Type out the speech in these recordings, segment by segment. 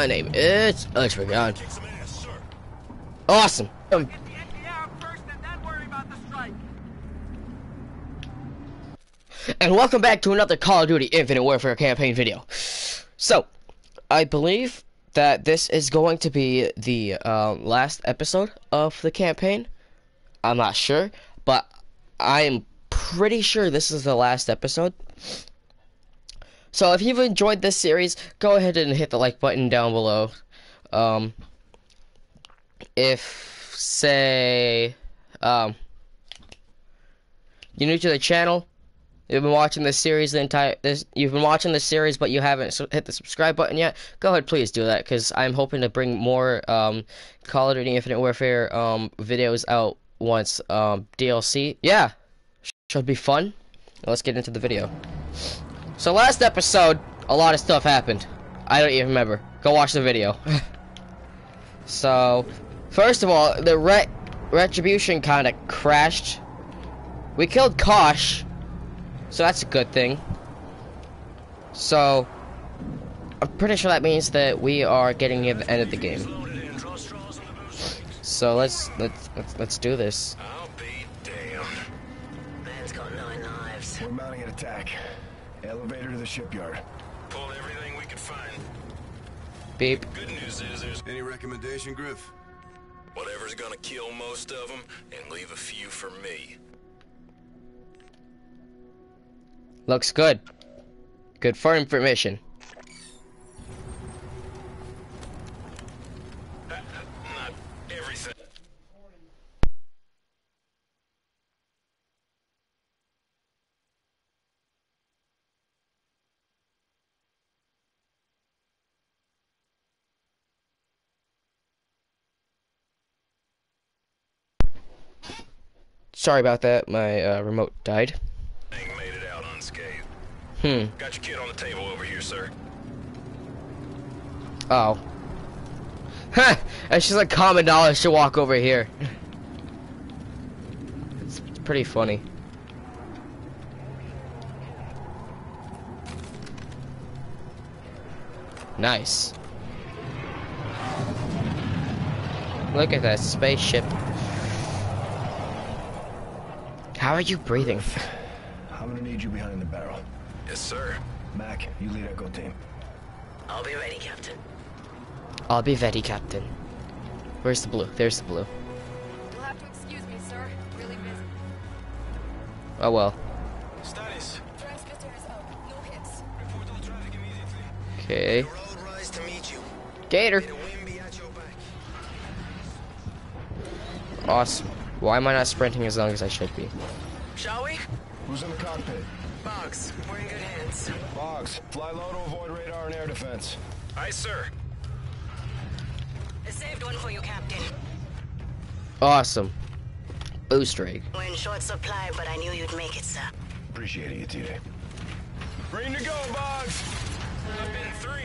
My name is Ultragon. Awesome. Um, and welcome back to another Call of Duty Infinite Warfare campaign video. So, I believe that this is going to be the uh, last episode of the campaign. I'm not sure, but I am pretty sure this is the last episode. So if you've enjoyed this series, go ahead and hit the like button down below. Um, if, say, um, you're new to the channel, you've been watching this series the entire, this, you've been watching this series, but you haven't hit the subscribe button yet, go ahead, please do that, because I'm hoping to bring more, um, Call of Duty Infinite Warfare, um, videos out once, um, DLC, yeah, should be fun. Let's get into the video. So last episode, a lot of stuff happened. I don't even remember. Go watch the video. so, first of all, the ret retribution kind of crashed. We killed Kotch, so that's a good thing. So, I'm pretty sure that means that we are getting near the end of the game. So let's let's let's, let's do this. We're mounting an attack. Elevator to the shipyard. Pulled everything we could find. Beep. Good news is there's Any recommendation, Griff? whatever's gonna kill most of them and leave a few for me. Looks good. Good for information. Not everything. Sorry about that. My uh, remote died. Made it out unscathed. Hmm. Got your kid on the table over here, sir. Oh. Huh. It's just like common knowledge to walk over here. it's, it's pretty funny. Nice. Look at that spaceship. How are you breathing? I'm gonna need you behind the barrel. Yes, sir. Mac, you lead our go team. I'll be ready, Captain. I'll be ready, Captain. Where's the blue? There's the blue. You'll have to excuse me, sir. Really busy. Oh well. Status. Transmitter is out. No hits. Report all traffic immediately. Okay. Road rise to meet you. Gator. The wind be at your back. Awesome. Why am I not sprinting as long as I should be? Shall we? Who's in the cockpit? Boggs, we're in good hands. Boggs, fly low to avoid radar and air defense. Aye, sir. I saved one for you, Captain. Awesome. Booster egg. We're in short supply, but I knew you'd make it, sir. Appreciate it, Yatire. Green to go, Boggs! Up in three,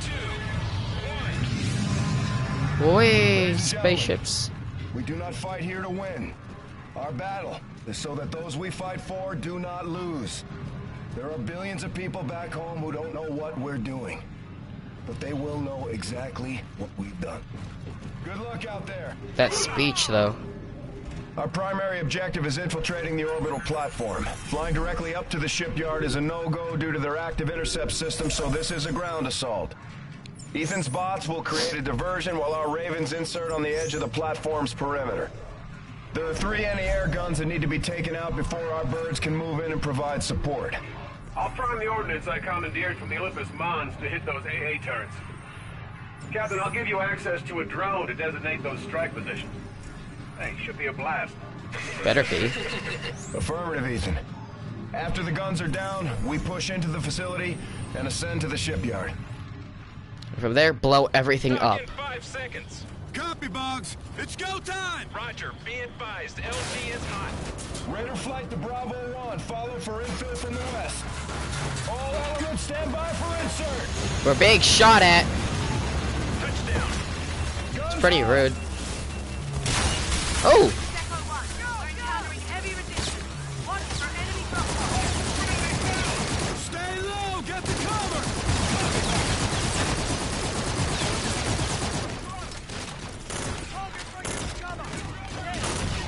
two, one. Boy, spaceships. We do not fight here to win. Our battle is so that those we fight for do not lose. There are billions of people back home who don't know what we're doing. But they will know exactly what we've done. Good luck out there. That speech, though. Our primary objective is infiltrating the orbital platform. Flying directly up to the shipyard is a no-go due to their active intercept system, so this is a ground assault. Ethan's bots will create a diversion while our Ravens insert on the edge of the platform's perimeter. There are three anti-air guns that need to be taken out before our birds can move in and provide support. I'll prime the ordnance I commandeered from the Olympus Mons to hit those AA turrets. Captain, I'll give you access to a drone to designate those strike positions. Hey, should be a blast. Better be. Affirmative, Ethan. After the guns are down, we push into the facility and ascend to the shipyard. From there, blow everything Dock up. in five seconds. Copy, Boggs. It's go time! Roger. Be advised. LT is hot. Raider flight to Bravo 1. Follow for infill from the west. All elements stand by for insert. We're being shot at. Touchdown. Guns It's pretty rude. Oh!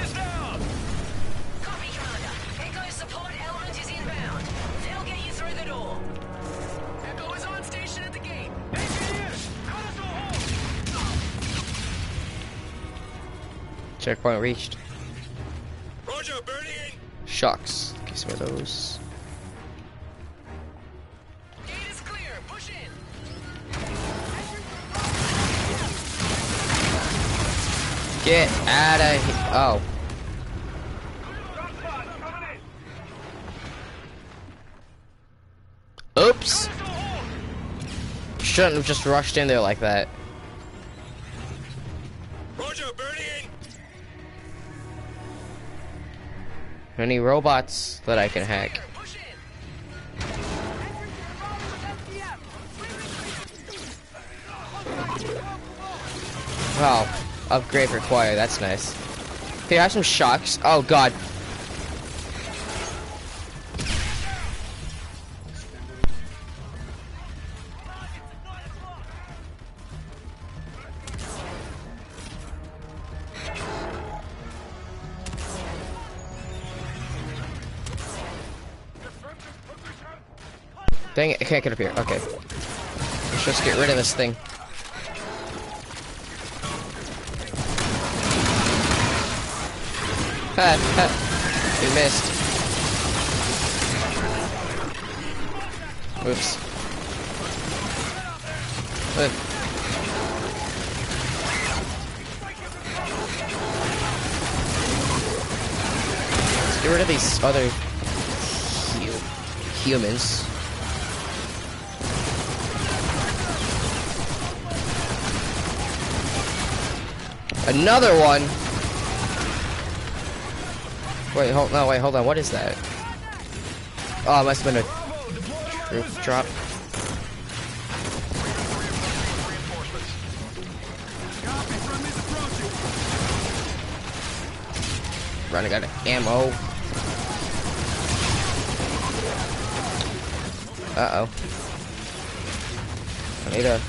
us a hole. Checkpoint reached. Roger, Bernie. Shucks. Okay, some of those. Get out of here. Oh. Oops. Shouldn't have just rushed in there like that. Roger. Any robots that I can hack? Wow. Upgrade required. That's nice. Here, I have some shocks. Oh, God. Dang it, I can't get up here. Okay. Let's just get rid of this thing. You missed. Oops. Uh. Let's get rid of these other hu- humans. Another one. Wait, hold no, wait, hold on. What is that? Oh, it must have been a troop drop. Running out of ammo. Uh oh. I need a.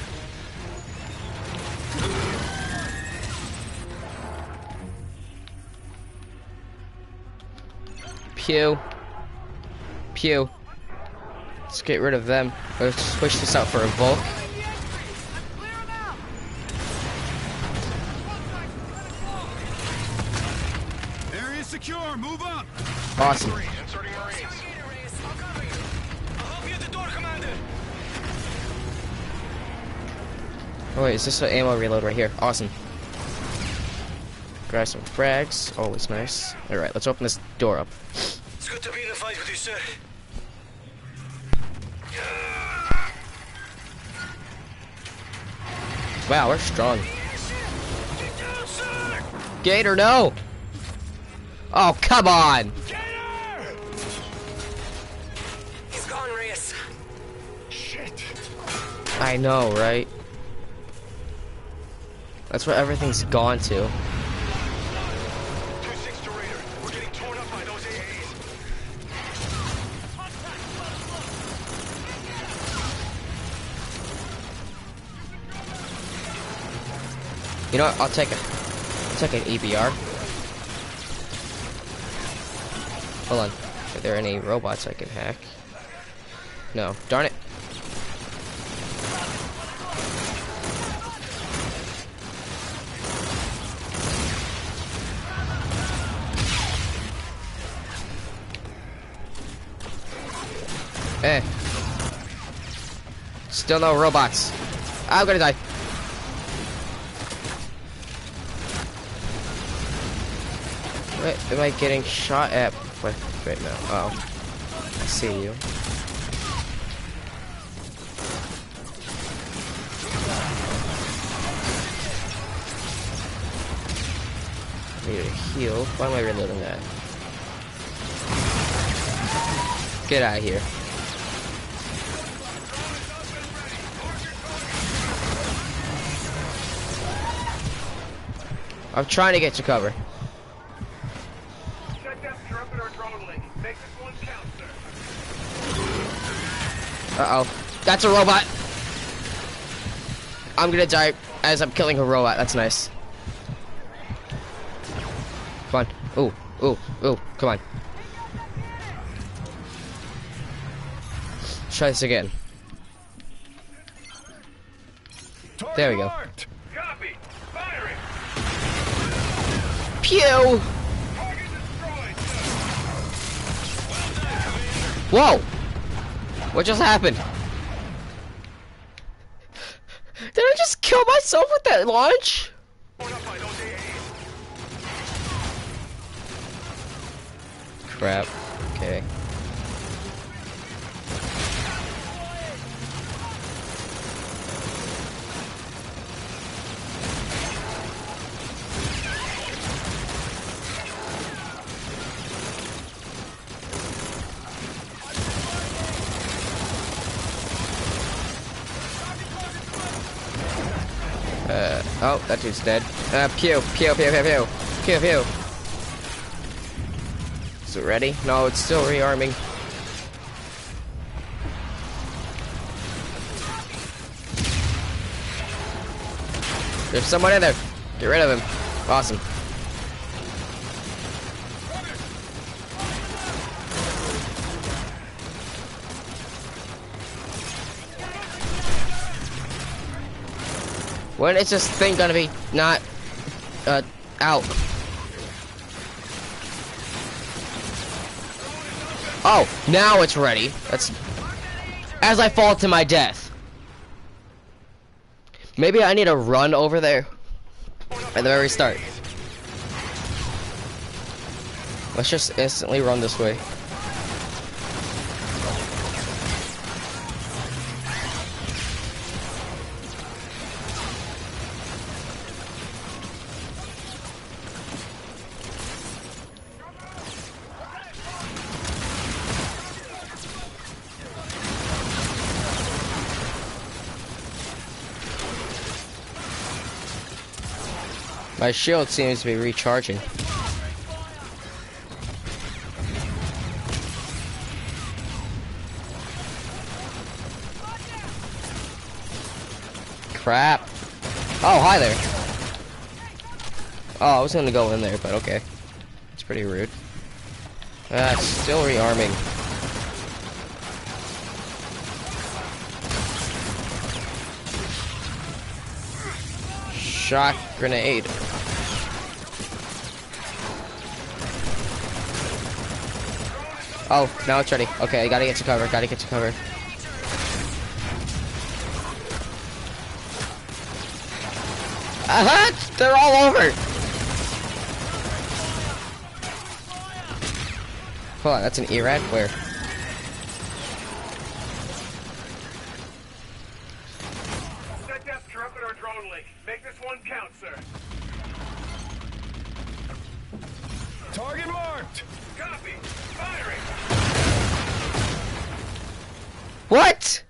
Pew. Pew. Let's get rid of them. Let's switch this out for a Volk. Clear them out. Area secure. Move up. Awesome. Inserting Marines. I'll be at the door, Commander. Oh wait, is this an ammo reload right here? Awesome. Grab some frags. Always nice. Alright, let's open this door up. It's good to be in a fight with you, sir. Wow, we're strong. Gator, no! Oh, come on! He's gone, Reyes. Shit. I know, right? That's where everything's gone to You know what? I'll take it. I'll take an EBR. Hold on. Are there any robots I can hack? No. Darn it. Eh. Still no robots. I'm gonna die. am I getting shot at right now? Oh, I see you. I need to heal. Why am I reloading that? Get out of here. I'm trying to get you cover. Sir. Uh oh. That's a robot. I'm gonna die as I'm killing a robot. That's nice. Come on. Ooh, ooh, ooh. Come on. Try this again. There we go. Pew! Whoa! What just happened? Did I just kill myself with that launch? Crap. Okay. Uh, oh, that dude's dead. Uh, pew, pew, pew, pew, pew, pew, pew. Is it ready? No, it's still rearming. There's someone in there. Get rid of him. Awesome. When is this thing gonna be not uh out? Oh, now it's ready. That's as I fall to my death. Maybe I need to run over there at the very start. Let's just instantly run this way. My shield seems to be recharging. Crap. Oh, hi there. Oh, I was gonna go in there, but okay. It's pretty rude. Ah, still rearming. Shock grenade. Oh, now it's ready. Okay, I gotta get to cover, gotta get to cover. Uh -huh, They're all over! Hold on, that's an ERAD? Where? Set that trumpet or drone link. Make this one count, sir. Target marked. Copy. Firing. What?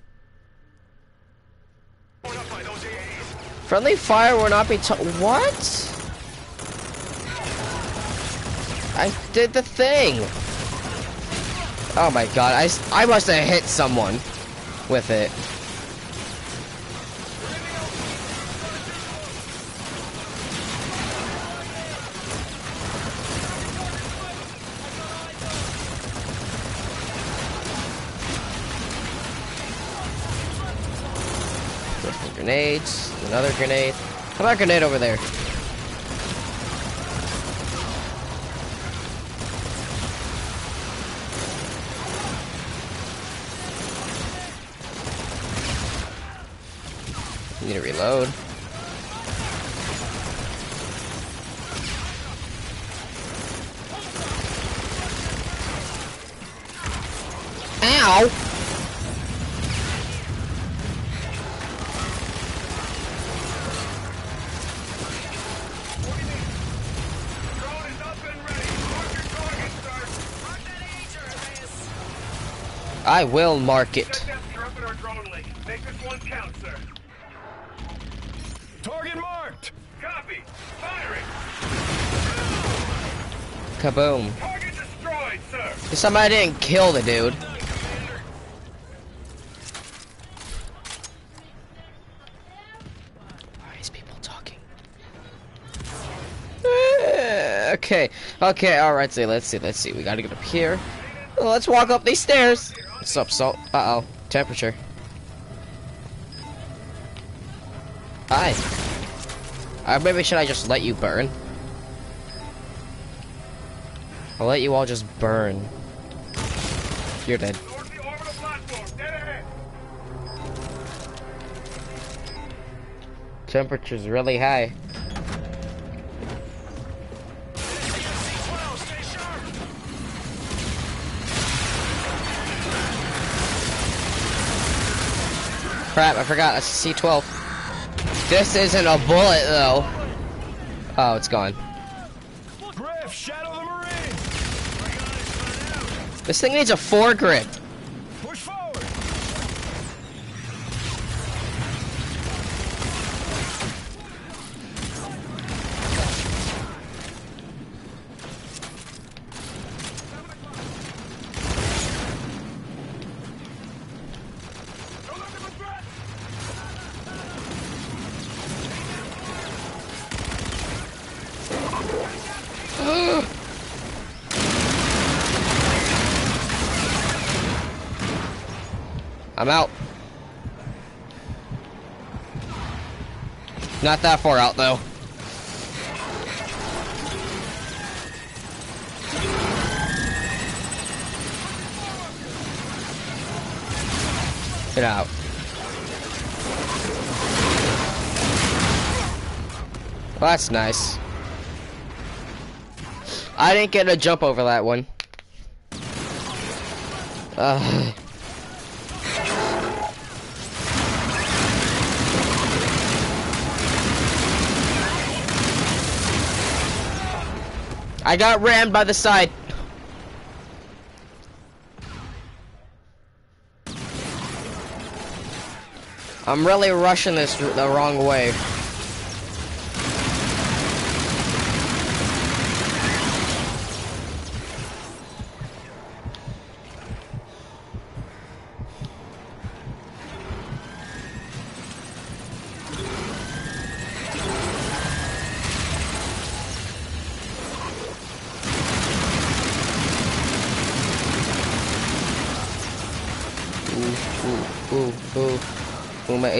Going up by those AAs. Friendly fire will not be What? I did the thing! Oh my god, I, I must have hit someone with it. Grenades, another grenade. How about a grenade over there? Need to reload. Ow! I will mark it. Check that truck at our drone link. Make this one count. Target marked! Copy. Firing. Kaboom. Target destroyed, sir. Somebody didn't kill the dude. Why are people talking? Eh, Okay, okay, alright, so let's see, let's see. We gotta get up here. Let's walk up these stairs. What's up, salt? Uh oh, temperature. Hi. Uh, maybe should I just let you burn? I'll let you all just burn. You're dead. Temperature's really high. Crap, I forgot. That's a C12. This isn't a bullet, though. Oh, it's gone. Griff, shadow the Marine! This thing needs a foregrip. Not that far out, though. Get out. Well, that's nice. I didn't get a jump over that one. Ugh. I got rammed by the side. I'm really rushing this the wrong way.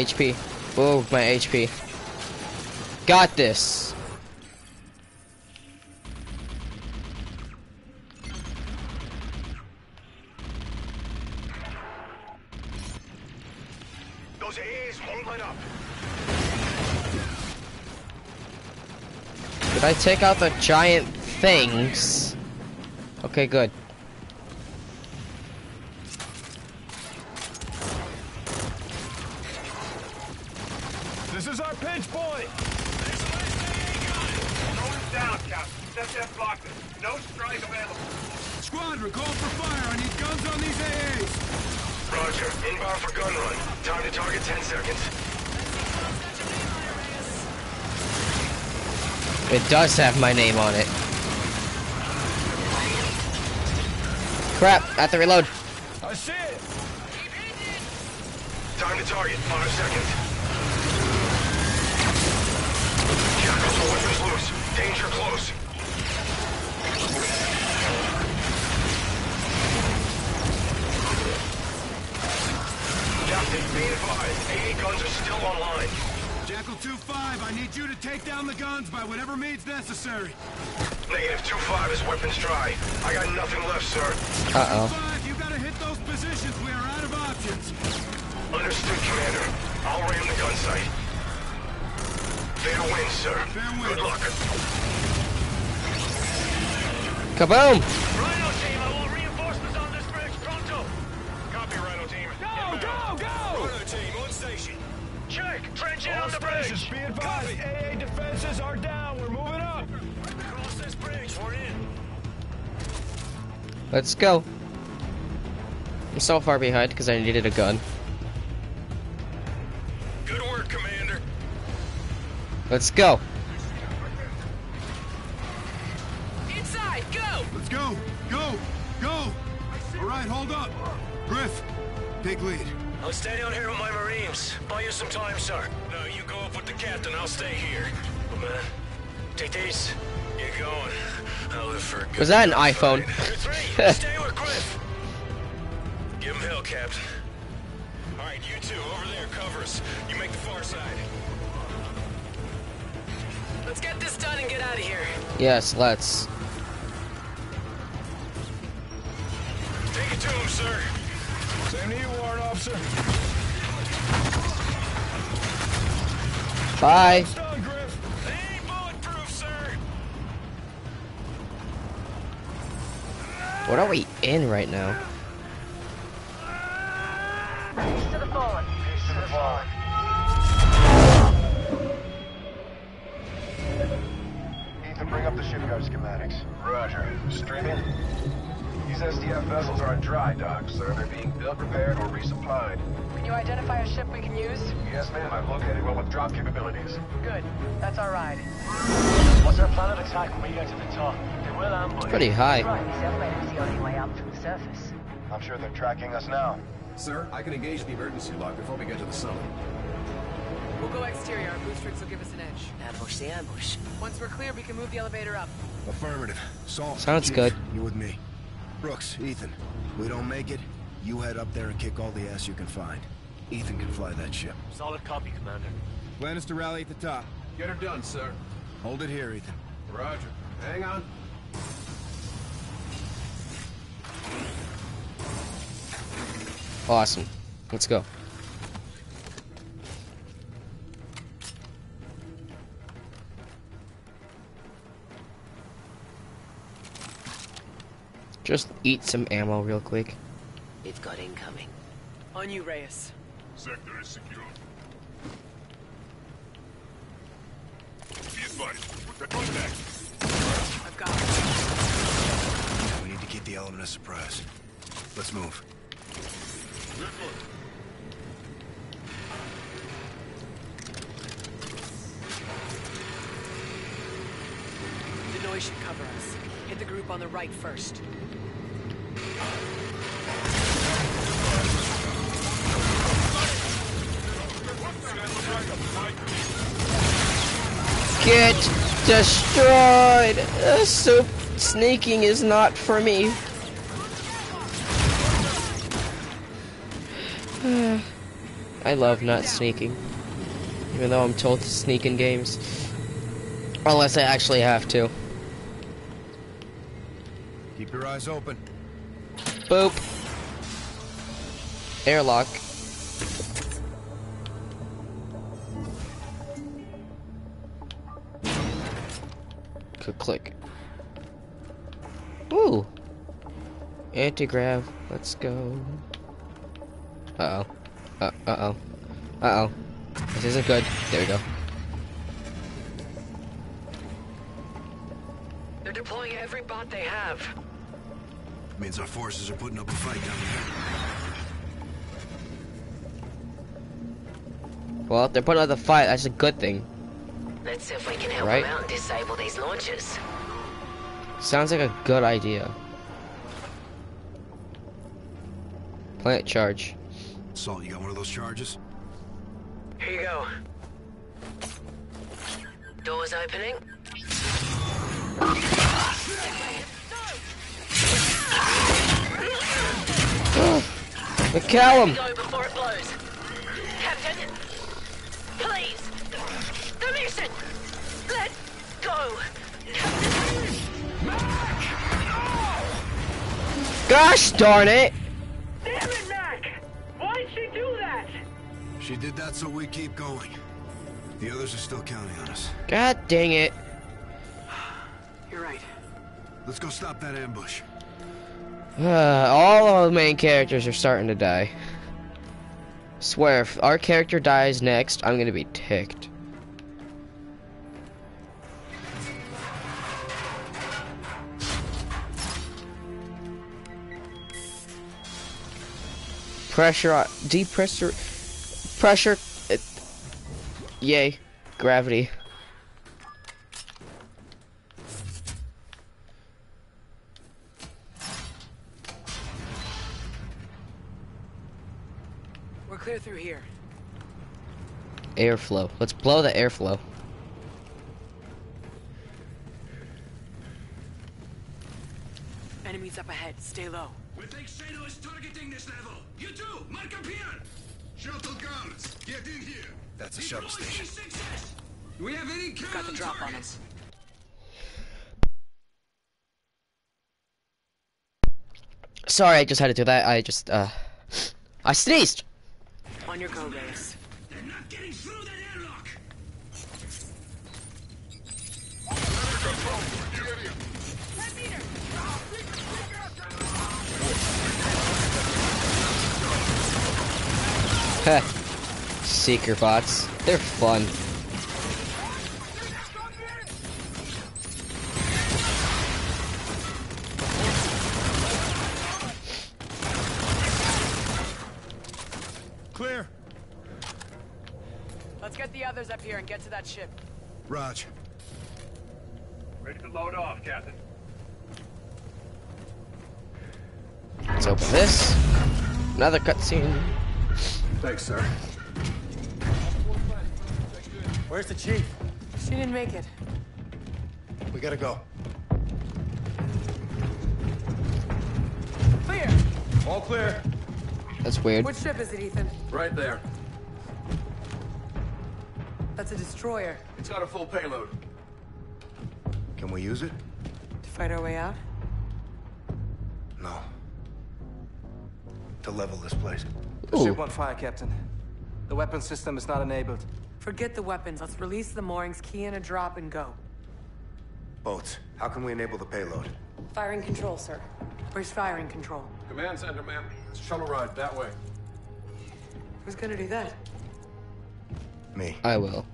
HP. Ooh, my HP. Got this. Did I take out the giant things? Okay, good. This is our pinch point! Drone's down, Captain. Set that blocker. No strike available. Squadron, call for fire. I need guns on these AAs. Roger. Inbound for gun run. Time to target 10 seconds. It does have my name on it. Crap, I have to reload. I see it! Time to target. Five seconds. Jackals are weapons loose. Danger close. Captain, be advised. AA guns are still online. Jackal 2-5, I need you to take down the guns by whatever means necessary. Negative 2-5 is weapons dry. I got nothing left, sir. Uh-oh. 5, you gotta hit those positions. We are out of options. Understood, Commander. I'll ram the gun sight. Fair win, sir. Fair win. Good luck. Kaboom! Check. Trench in All on the bridge. be advised, AA defenses are down, we're moving up! Cross this bridge. We're in. Let's go. I'm so far behind because I needed a gun. Good work, Commander. Let's go. Inside, go! Let's go! Go! Go! All right, hold up. Griff, take lead. I'll stay down here with my Marines. Buy you some time, sir. Captain. I'll stay here. Oh, man. Take these. Get going. I'll live for a good Was that an iPhone? Three, stay with Griff. Give him hell, Captain. All right, you two, over there, cover us. You make the far side. Let's get this done and get out of here. Yes, let's. Take it to him, sir. Same to you, Warrant Officer. Bye. What are we in right now? Ethan, bring up the shipyard schematics. Roger. Streaming? These SDF vessels are in dry dock, sir. They're being built, repaired, or resupplied. Can you identify a ship we can use? Yes, ma'am. I've located one with drop capabilities. Good. That's our ride. What's our plan of attack when we get to the top? They will um, ambush. Pretty high. Right, this elevator's the only way up from the surface. I'm sure they're tracking us now. Sir, I can engage the emergency lock before we get to the summit. We'll go exterior. Our boost rigs will give us an edge. Ambush the ambush. Once we're clear, we can move the elevator up. Affirmative. Salt. Sounds Chief, good. You with me? Brooks, Ethan. We don't make it. You head up there and kick all the ass you can find. Ethan can fly that ship. Solid copy, Commander. Plan is to rally at the top. Get her done, sir. Hold it here, Ethan. Roger. Hang on. Awesome. Let's go. Just eat some ammo real quick. It's got incoming. On you, Reyes. Sector is secure. Be advised. Put that contact. I've got it. We need to keep the element of surprise. Let's move. The noise should cover us. Hit the group on the right first. Get destroyed! Uh, so sneaking is not for me. I love not sneaking. Even though I'm told to sneak in games. Unless I actually have to. Keep your eyes open. Boop. Airlock. Anti-grav. Let's go. Uh-oh. Uh, uh-oh. Uh-oh. This isn't good. There we go. They're deploying every bot they have. Means our forces are putting up a fight down there. Well, if they're putting out the fight, that's a good thing. Let's see if we can help Right. them out and disable these launchers. Sounds like a good idea. Plant charge. Salt, you got one of those charges? Here you go. Doors opening. McCallum! Go before it blows. Captain, please. The mission. Let go. Gosh darn it! So we keep going. The others are still counting on us. God dang it. You're right. Let's go stop that ambush. Uh, all of the main characters are starting to die. Swear, if our character dies next, I'm gonna be ticked. Pressure on depressure pressure it, yay. Gravity. We're clear through here. Airflow. Let's blow the airflow. Enemies up ahead. Stay low. We think Shadow is targeting this level. You too, mark up here. Shuttle guns, get in here. That's a shuttle station. Do we have any Got the drop on us. Sorry, I just had to do that. I just uh I sneezed. On your go, Reyes. They're not getting through that airlock. Heh. Seeker bots. They're fun. Clear. Let's get the others up here and get to that ship. Raj. Ready to load off, Captain. Let's open this. Another cutscene. Thanks, sir. Where's the chief? She didn't make it. We gotta go. Clear! All clear. That's weird. Which ship is it, Ethan? Right there. That's a destroyer. It's got a full payload. Can we use it? To fight our way out? No. To level this place. The Ooh. ship on fire, Captain. The weapon system is not enabled. Forget the weapons. Let's release the moorings, key in a drop, and go. Boats. How can we enable the payload? Firing control, sir. Where's firing control? Command center, ma'am. It's a shuttle ride that way. Who's gonna do that? Me. I will.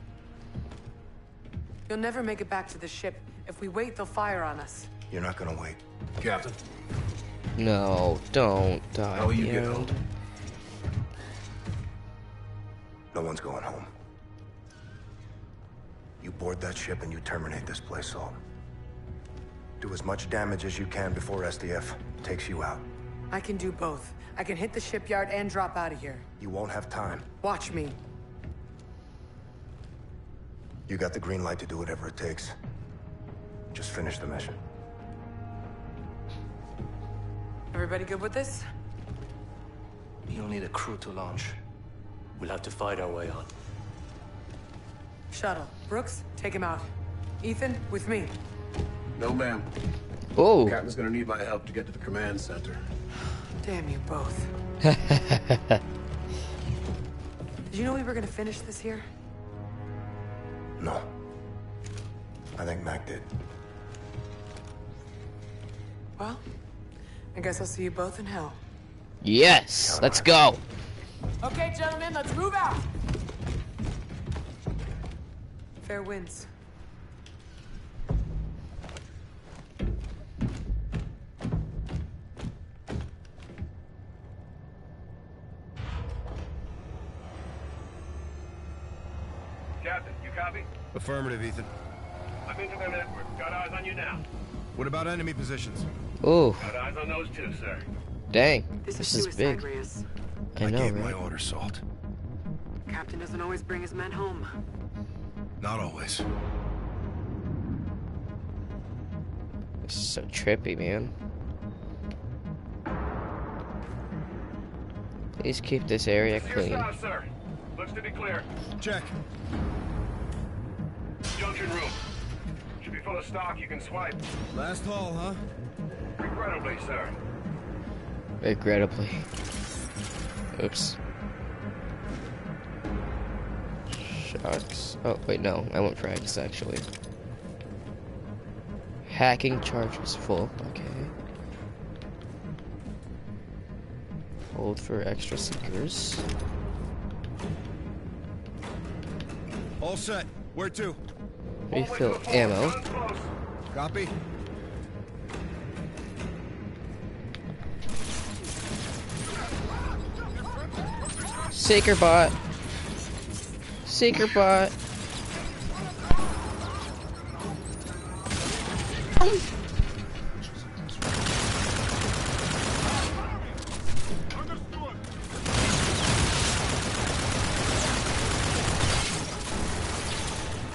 You'll never make it back to the ship. If we wait, they'll fire on us. You're not gonna wait. Captain. No, don't die. How will you at get home? No one's going home. You board that ship and you terminate this place, Salt. Do as much damage as you can before SDF takes you out. I can do both. I can hit the shipyard and drop out of here. You won't have time. Watch me. You got the green light to do whatever it takes. Just finish the mission. Everybody good with this? You'll need a crew to launch. We'll have to fight our way on. Shuttle. Brooks, take him out. Ethan, with me. No, ma'am. Oh. Captain's gonna need my help to get to the command center. Damn you both. Did you know we were gonna finish this here? No. I think Mac did. Well, I guess I'll see you both in hell. yes. Let's go. Okay, gentlemen, let's move out. Fair winds. Captain, you copy? Affirmative, Ethan. I'm into their network. Got eyes on you now. What about enemy positions? Ooh, Got eyes on those two, sir. dang. This, This is is suicide, big. Reyes. I know, gave my order, Salt. Captain doesn't always bring his men home. Not always. This is so trippy, man. Please keep this area Your clean. stop, sir. Looks to be clear. Check. Junction room. Should be full of stock you can swipe. Last haul, huh? Regrettably, sir. Regrettably. Oops. Oh, wait, no. I went for X, actually. Hacking charge was full. Okay. Hold for extra seekers. All set. Where to? Refill ammo. Copy. Seeker bot. Seeker bot.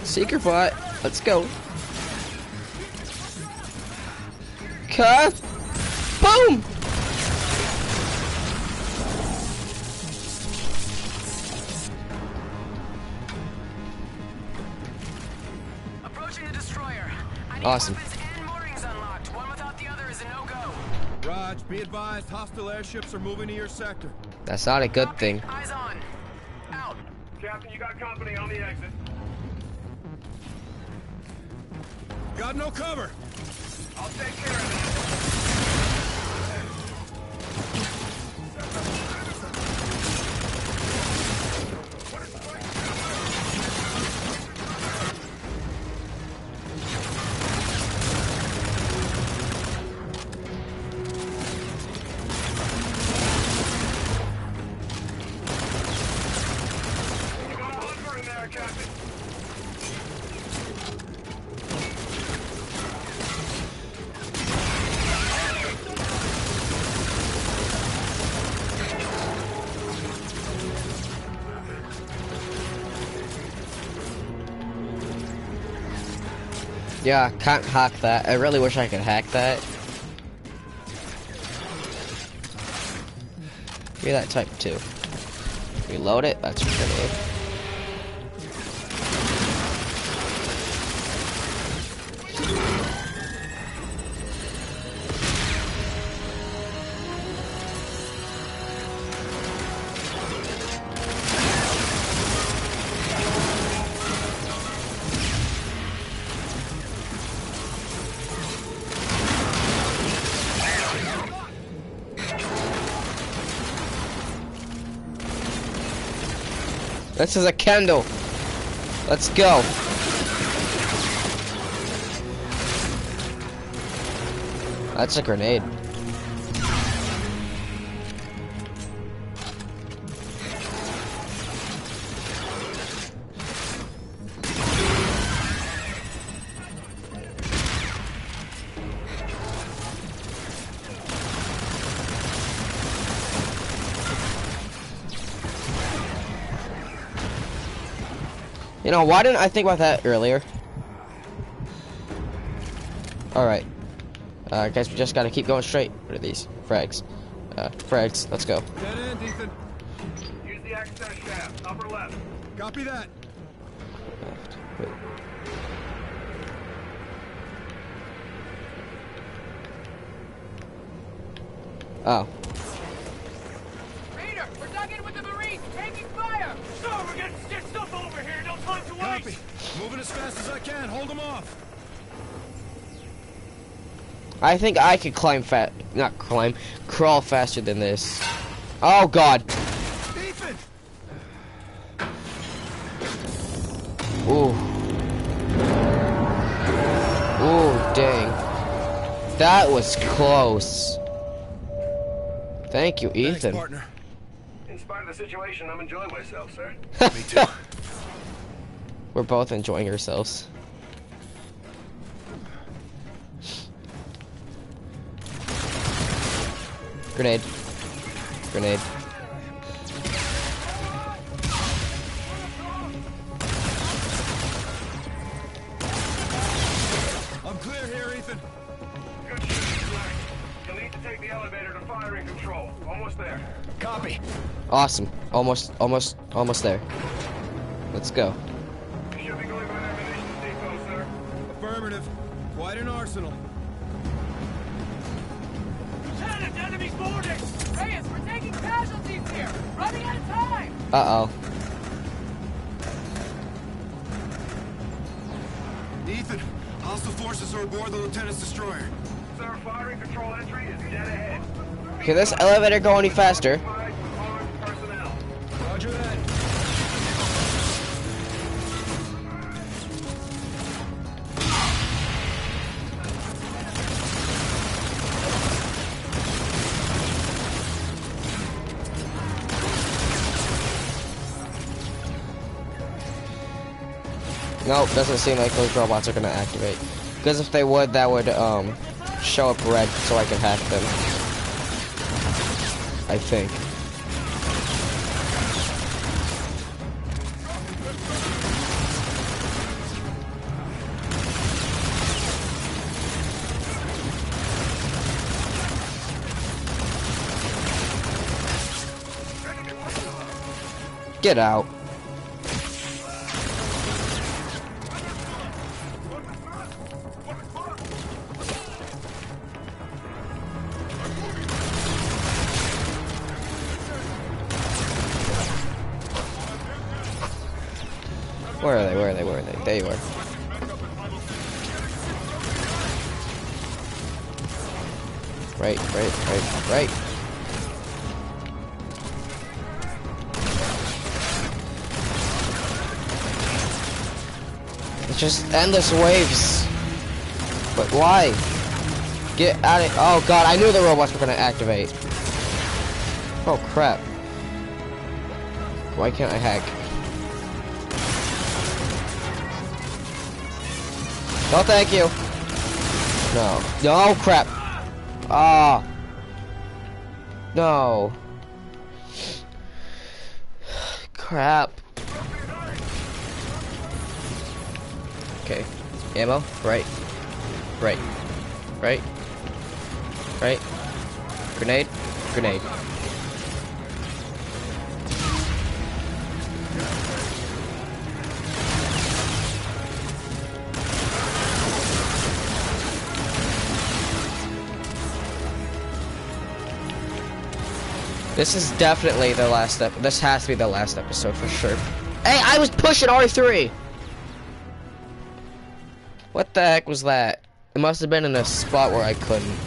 Seeker bot. Let's go. Cut. Boom. No-go. Raj, be advised, hostile airships are moving to your sector. That's not a good thing. Eyes on. Out. Captain, you got company on the exit. Got no cover. I'll take care of Yeah, can't hack that. I really wish I could hack that. Be that type too. Reload it. That's a This is a candle. Let's go. That's a grenade. You know, why didn't I think about that earlier? Alright. Uh, guys, we just gotta keep going straight. What are these? Frags. Uh, frags. Let's go. Dead end, Ethan. Use the access shaft, upper left. Copy that. Wait. Oh. Raider, we're dug in with the Marines, taking fire! No, we're getting stitched up over here. No time to Copy. waste. Moving as fast as I can. Hold them off. I think I could climb fat, not climb, crawl faster than this. Oh god. Ethan! Ooh. Ooh, dang. That was close. Thank you, Thanks, Ethan. partner. In spite of the situation, I'm enjoying myself, sir. Me too. We're both enjoying ourselves. Grenade. Grenade. I'm clear here, Ethan. Good shooting, sir. You'll need to take the elevator to firing control. Almost there. Copy. Awesome. Almost, almost, almost there. Let's go. Affirmative. Quite an arsenal. Lieutenant, enemy's boarding! Reyes, we're taking casualties here! Running out of time! Uh-oh. Ethan, hostile forces are aboard the lieutenant's destroyer. Sir, firing control entry is dead ahead. Can this elevator go any faster? Nope, doesn't seem like those robots are gonna activate. Because if they would, that would um show up red so I could hack them. I think. Get out. Where are they? Where are they? Where are they? There you are. Right, right, right, right. It's just endless waves. But why? Get out of Oh god, I knew the robots were gonna activate. Oh crap. Why can't I hack? No, thank you. No. No, crap. Ah. No. Crap. Okay. Ammo. Right. Right. Right. Right. Grenade. Grenade. This is definitely the last ep- This has to be the last episode for sure. Hey, I was pushing R3! What the heck was that? It must have been in a spot where I couldn't.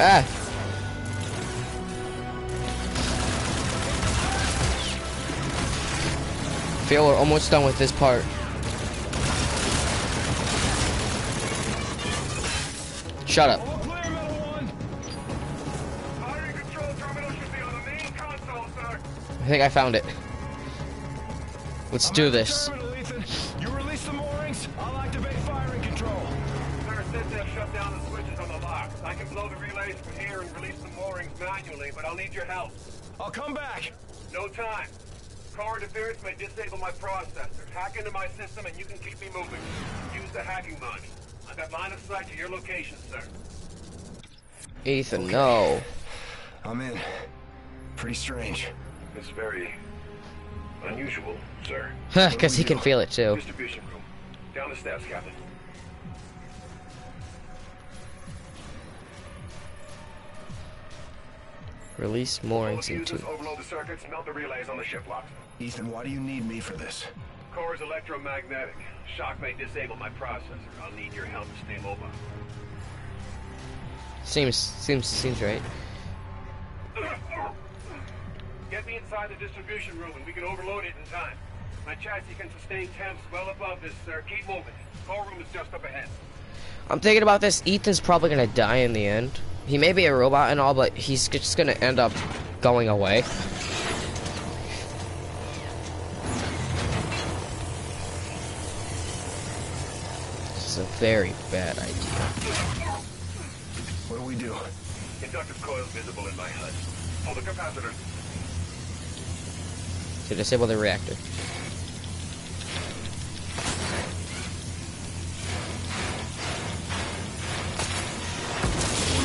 Ah! Feel we're almost done with this part. Shut up. I think I found it. Let's do this. Hack into my system and you can keep me moving. Use the hacking module. I've got line of sight to your location, sir. Ethan, no. I'm in. Pretty strange. It's very unusual, sir. Huh, Because he can feel it too. Distribution room. Down the steps, Captain. Release moorings into. Overload the circuits, melt the relays on the ship locks. Ethan, why do you need me for this? Core is electromagnetic. Shock may disable my processor. I'll need your help to stay mobile. Seems seems seems right. Get me inside the distribution room and we can overload it in time. My chassis can sustain temps well above this, sir. Keep moving. Core room is just up ahead. I'm thinking about this. Ethan's probably gonna die in the end. He may be a robot and all, but he's just gonna end up going away. Very bad idea. What do we do? Inductive coil visible in my HUD. Pull the capacitor. To disable the reactor.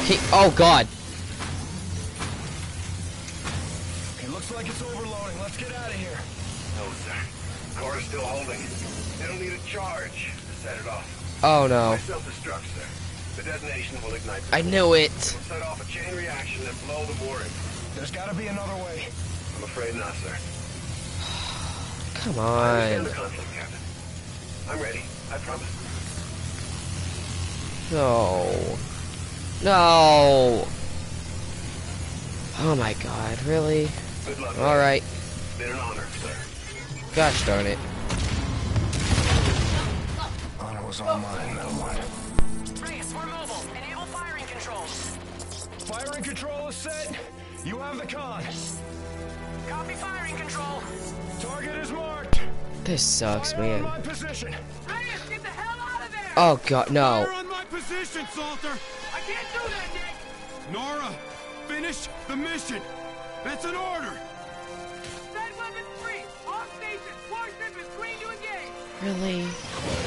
He, oh god. It looks like it's overloading. Let's get out of here. No, sir. Core is still holding. It'll need a charge to set it off. Oh no. Self-destruct, sir. The detonation will ignite. I knew it. Set off a chain reaction and blow the mooring. There's gotta be another way. I'm afraid not, sir. Come I understand on. the conflict, Captain. I'm ready. I promise. No. No. Oh my god, really? Good luck. Alright. Been an honor, sir. Gosh darn it. Was all mine, now what? Reyes, we're mobile. Enable firing control. Firing control is set. You have the con. Copy firing control. Target is marked. This sucks, Fire man. my position. Reyes, get the hell out of there! Oh god, no. Fire on my position, Salter! I can't do that, Nick! Nora, finish the mission! That's an order! Send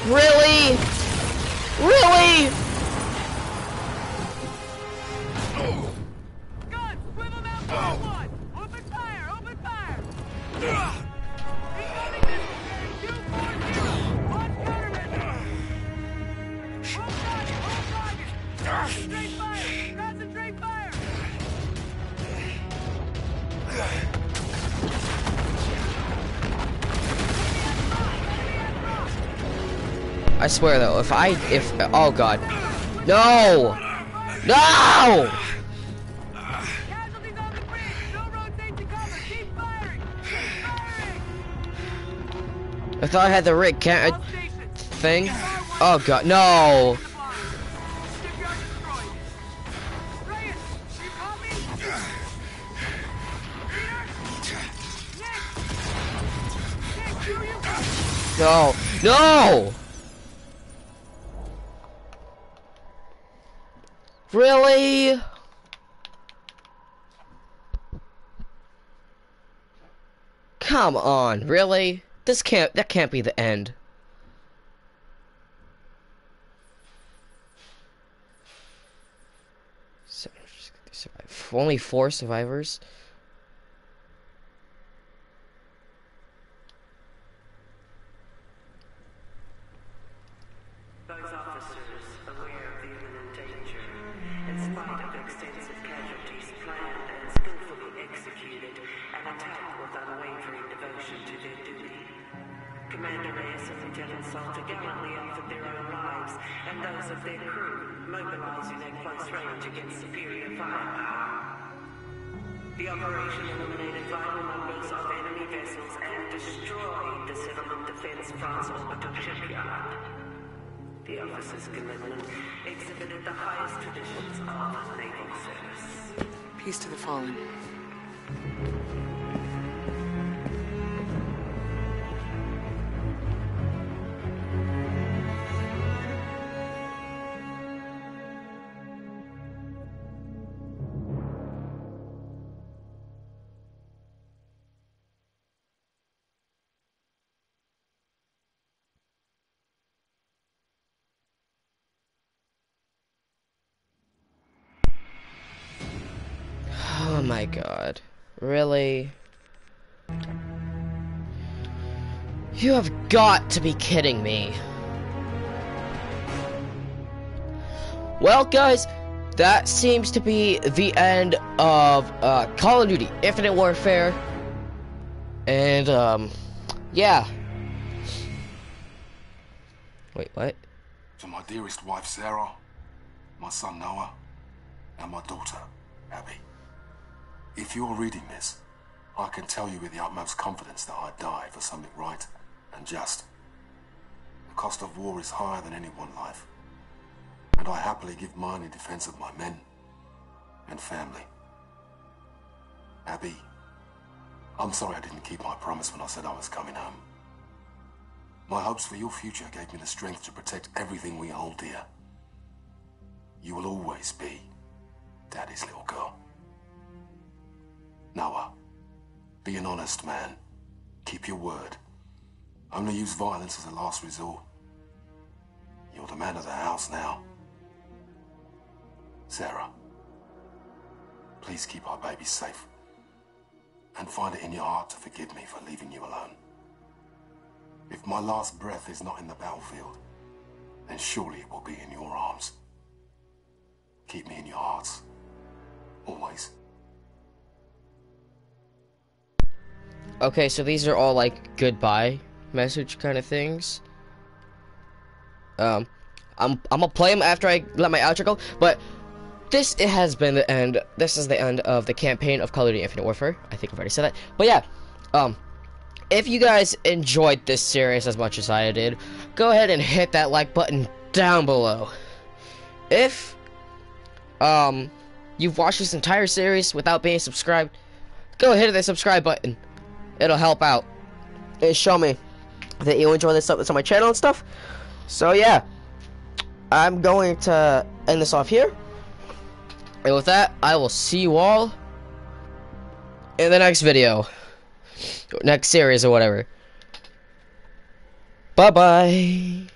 Really? Really? Really? Guns! Swivel mount fire one! Open fire! Open fire! I swear though, if I if oh god. No! No! No! I thought I had the rig can't thing. Oh god, no! Shipyard destroyed! Really? Come on, really? This can't that can't be the end. Only four survivors. The officer's commitment exhibited the highest traditions of naval service. Peace to the fallen. You have got to be kidding me. Well, guys, that seems to be the end of uh, Call of Duty Infinite Warfare. And, um, yeah. Wait, what? To my dearest wife Sarah, my son Noah, and my daughter Abby. If you're reading this, I can tell you with the utmost confidence that I die for something right and just. The cost of war is higher than any one life, and I happily give mine in defense of my men and family. Abby, I'm sorry I didn't keep my promise when I said I was coming home. My hopes for your future gave me the strength to protect everything we hold dear. You will always be Daddy's little girl. Noah, be an honest man. Keep your word. Only use violence as a last resort. You're the man of the house now. Sarah, please keep our baby safe. And find it in your heart to forgive me for leaving you alone. If my last breath is not in the battlefield, then surely it will be in your arms. Keep me in your hearts. Always. Okay, so these are all like goodbye message kind of things. Um, I'm I'm gonna play them after I let my outro go, but this it has been the end. This is the end of the campaign of Call of Duty Infinite Warfare. I think I've already said that, but yeah, um, if you guys enjoyed this series as much as I did, go ahead and hit that like button down below. If um you've watched this entire series without being subscribed, go hit the subscribe button. It'll help out. And show me that you enjoy this stuff that's on my channel and stuff. So yeah. I'm going to end this off here. And with that, I will see you all in the next video. Next series or whatever. Bye bye.